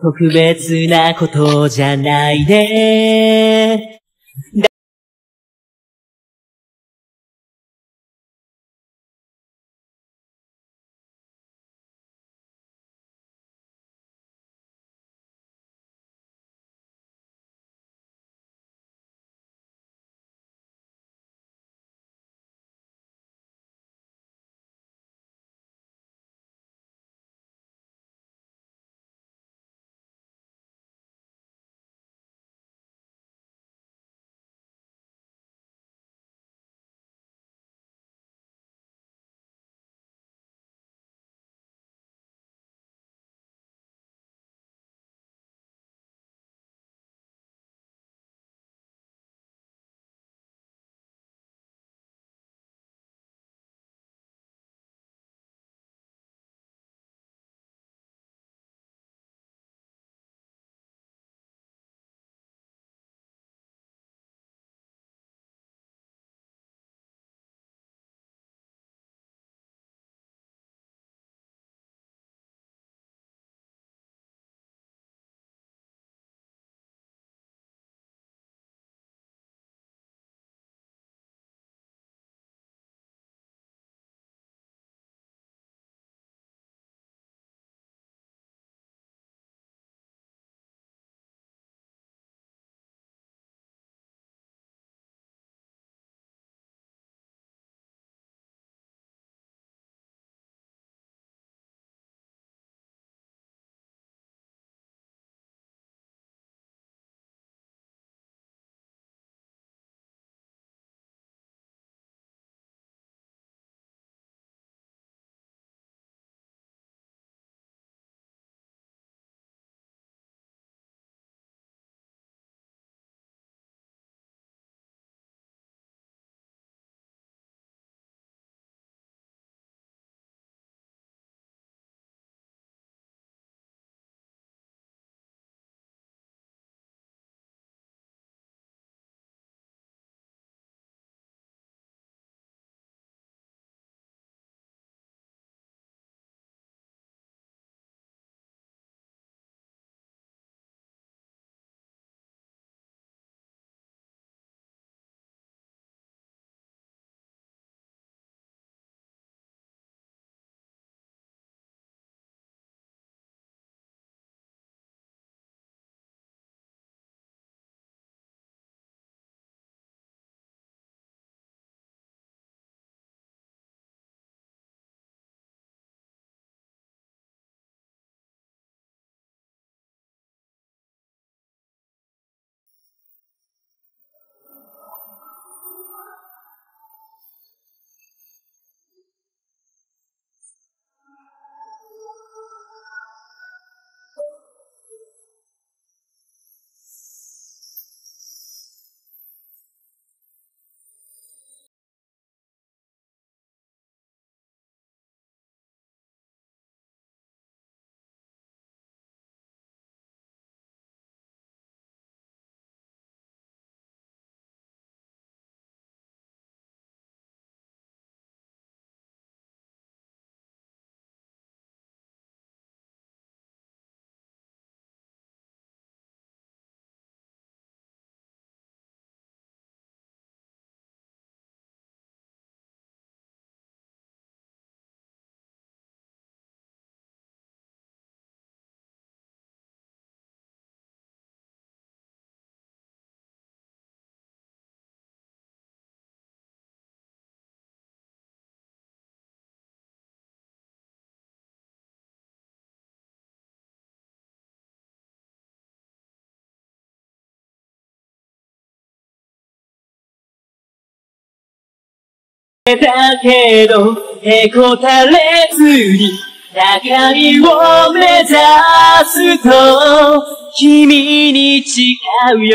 特別なことじゃないね。だけど、へこたれずに、中身を目指すと、君に違うよ。